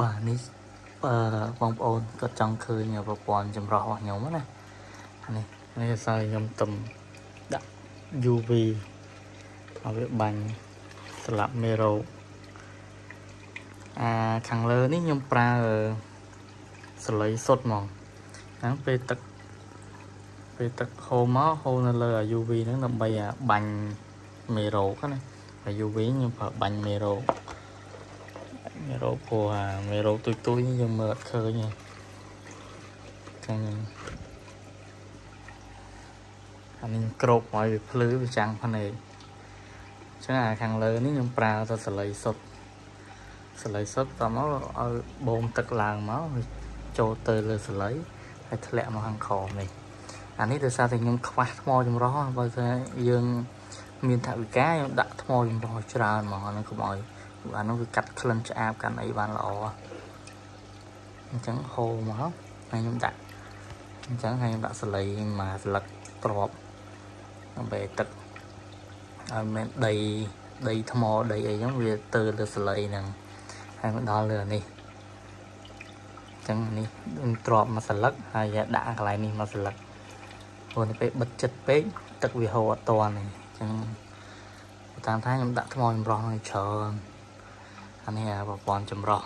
បាទនេះអឺបងប្អូនគាត់ចង់ឃើញប្រព័ន្ធចម្រោះរបស់ខ្ញុំណានេះនេះសើខ្ញុំទំដាក់ UV ឲ្យវាបាញ់ស្លាប់មេរោគអាខាងលើនេះខ្ញុំប្រើសលៃសុទ្ធហ្មងហ្នឹងពេលទឹកពេលទឹកហូរមកហូរនៅលើ UV ហ្នឹងដើម្បីបាញ់មេរោគណាហើយ UV ខ្ញុំប្រើបាញ់មេរោគ មេរោគព្រោះអាមេរោគទុយទុយនេះយើងមើលអត់ឃើញទេចឹងអានេះក្របឲ្យវាភ្លឺវាចាំងភ្នែកចឹងអាខាងលើនេះខ្ញុំប្រើទៅសលៃសុទ្ធសលៃសុទ្ធតមកឲ្យបូមទឹកឡើងមកចូលទៅលើសលៃហើយធ្លាក់មកខាងក្រោមនេះអានេះដោយសារតែខ្ញុំខ្វះថ្មចម្រោះបើថាយើងមានថវិកាខ្ញុំដាក់ថ្មចម្រោះច្រើនហ្មងអានេះកុំឲ្យ អានោះវាកាត់ក្លិនឆ្អាបកាន់អីបានល្អអញ្ចឹងហូរមកហើយខ្ញុំដាក់អញ្ចឹងហើយខ្ញុំដាក់សលៃមកស្លឹកទ្របដើម្បីទឹកឲ្យមានដីដីថ្មដីអីហ្នឹងវាទៅលើសលៃហ្នឹងហើយមកដល់លើនេះអញ្ចឹងនេះទ្របមកស្លឹកហើយដាក់កន្លែងនេះមកស្លឹកព្រោះនេះពេលបិទចិត្តពេកទឹកវាហូរអត់តាន់ទេអញ្ចឹងតាមថាខ្ញុំដាក់ថ្មចម្រោះឲ្យច្រើន អានេះប្រព័ន្ធចម្រោះ